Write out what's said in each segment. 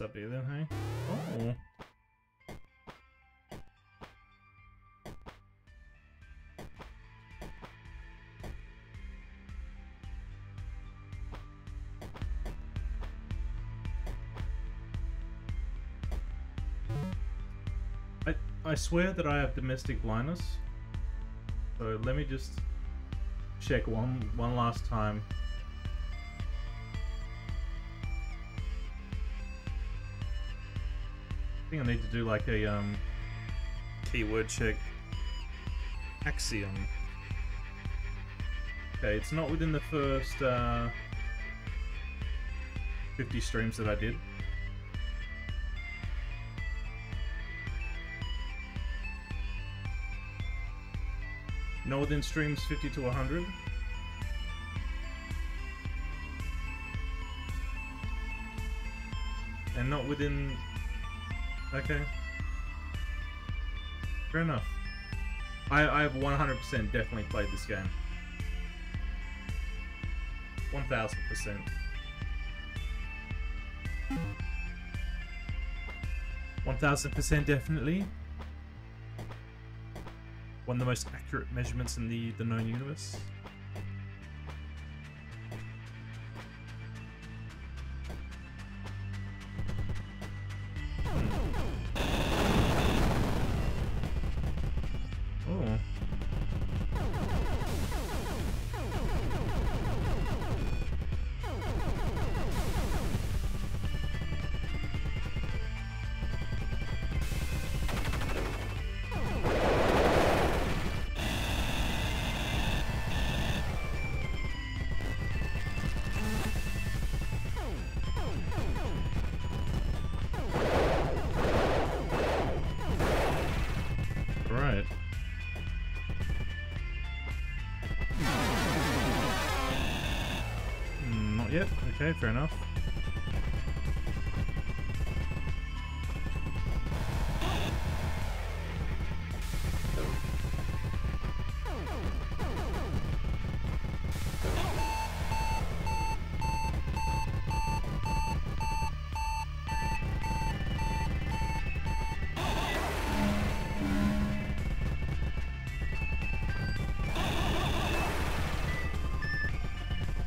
Up here then, hey? Oh. I, I swear that I have domestic blindness. So let me just check one one last time. Think I need to do like a um keyword check. Axiom. Okay, it's not within the first uh, 50 streams that I did. Not within streams 50 to 100. And not within... Okay. Fair enough. I, I've 100% definitely played this game. 1000%. One thousand percent definitely. One of the most accurate measurements in the, the known universe. Yet. Okay, fair enough.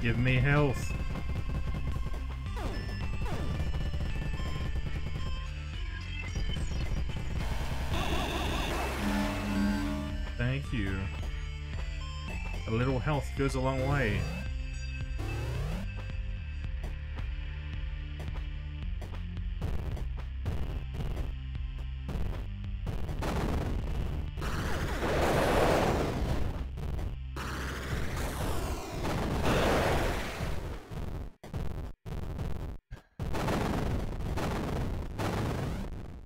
Give me health. Goes a long way.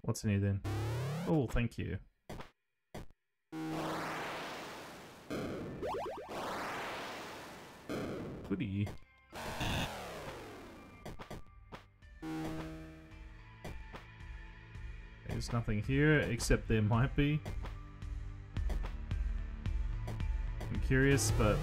What's in here then? Oh, thank you. Goody. There's nothing here, except there might be. I'm curious, but...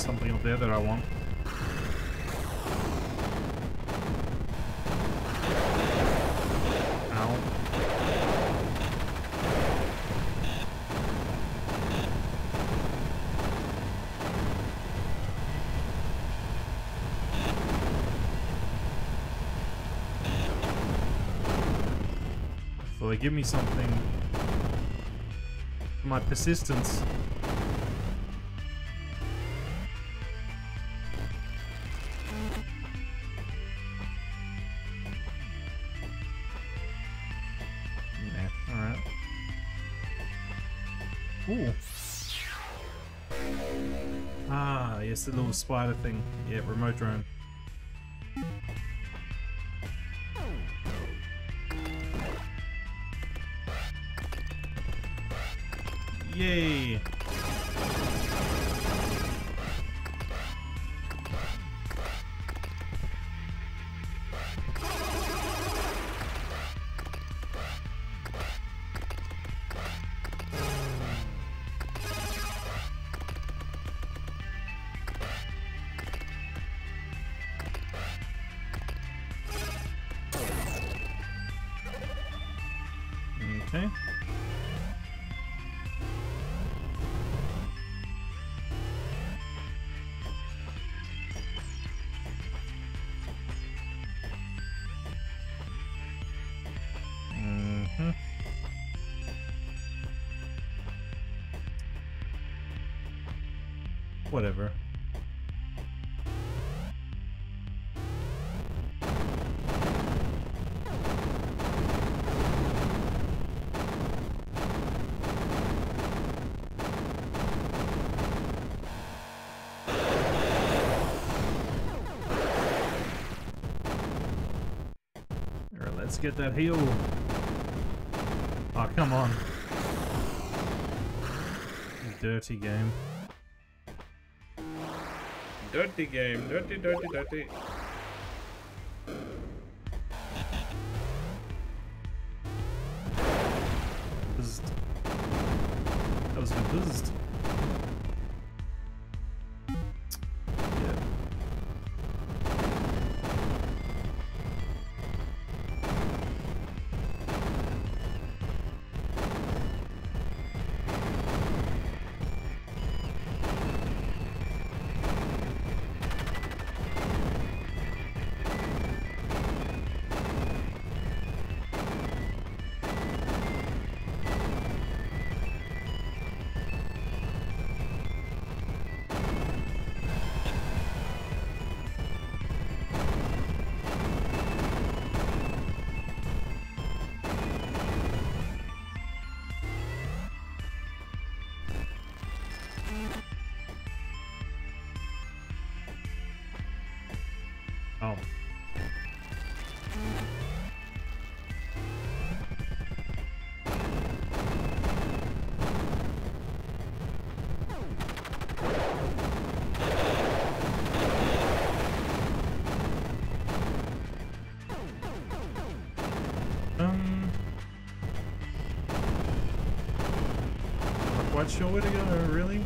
something up there that I want. Give me something. My persistence. Ah, yes, the little spider thing. Yeah, remote drone. Yay! Okay. Mhm. Whatever. Get that heal. Oh, come on. Dirty game. Dirty game, dirty, dirty, dirty. Sure where to go, really?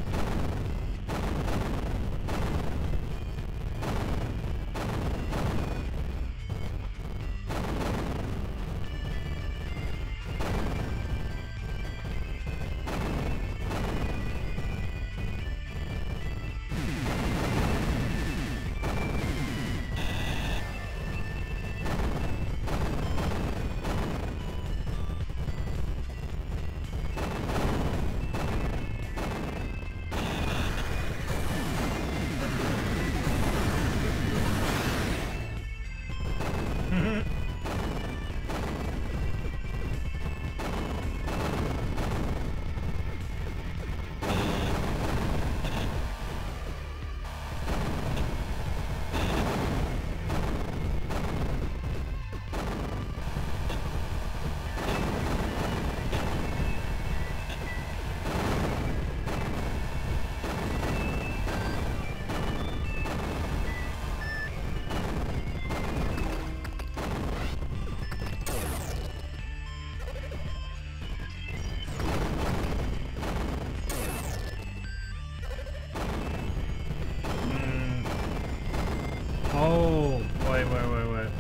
Wait, wait, wait, wait.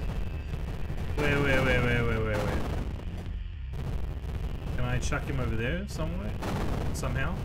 Wait, wait, wait, wait, wait, wait, wait. Can I chuck him over there somewhere? Somehow?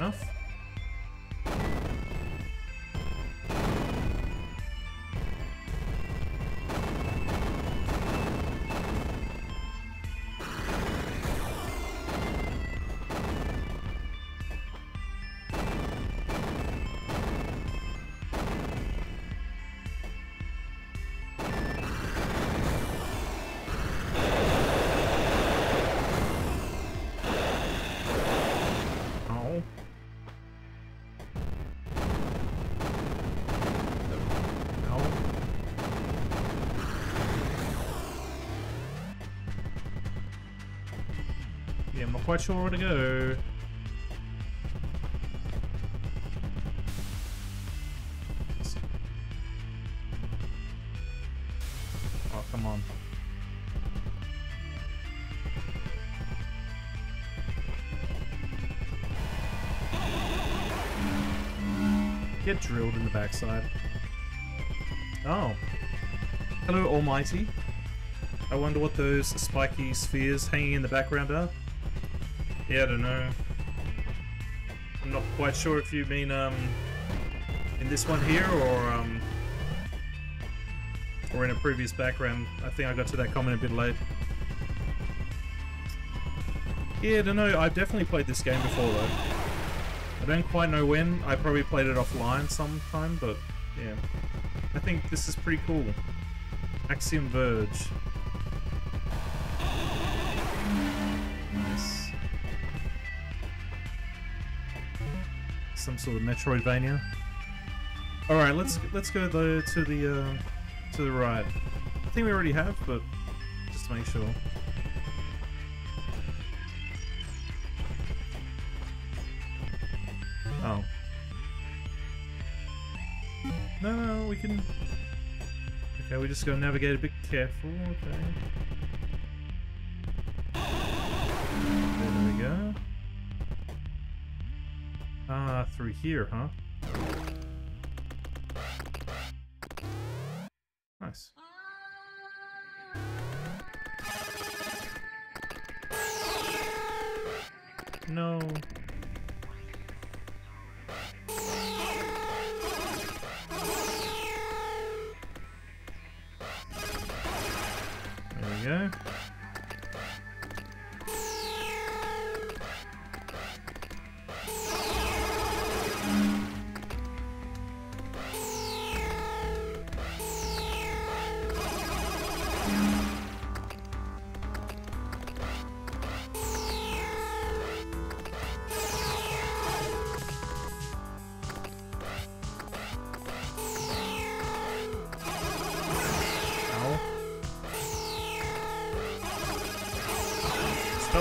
Fair Yeah, I'm not quite sure where to go. Oh, come on. Get drilled in the backside. Oh. Hello, Almighty. I wonder what those spiky spheres hanging in the background are. Yeah, I don't know. I'm not quite sure if you mean, um, in this one here, or, um, or in a previous background. I think I got to that comment a bit late. Yeah, I don't know. I've definitely played this game before, though. I don't quite know when. I probably played it offline sometime, but yeah. I think this is pretty cool. Axiom Verge. Some sort of Metroidvania. All right, let's let's go though to the uh, to the right. I think we already have, but just to make sure. Oh. No, no, we can. Okay, we just gotta navigate a bit careful. Okay. Through here, huh? Nice.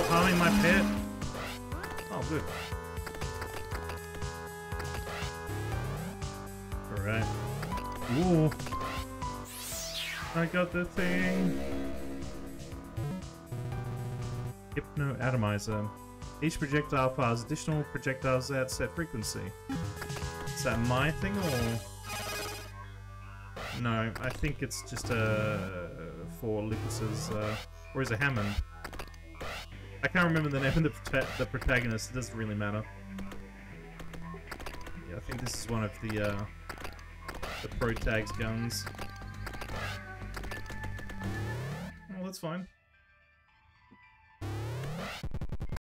Harming my pet. Oh, good. Alright. Ooh. I got the thing. Hypo-Atomizer. Each projectile fires additional projectiles at set frequency. Is that my thing or? No, I think it's just uh, for Lucas's, uh, or is it Hammond? I can't remember the name of the, prota the protagonist, it doesn't really matter. Yeah, I think this is one of the, uh, the Protag's guns. Well, that's fine.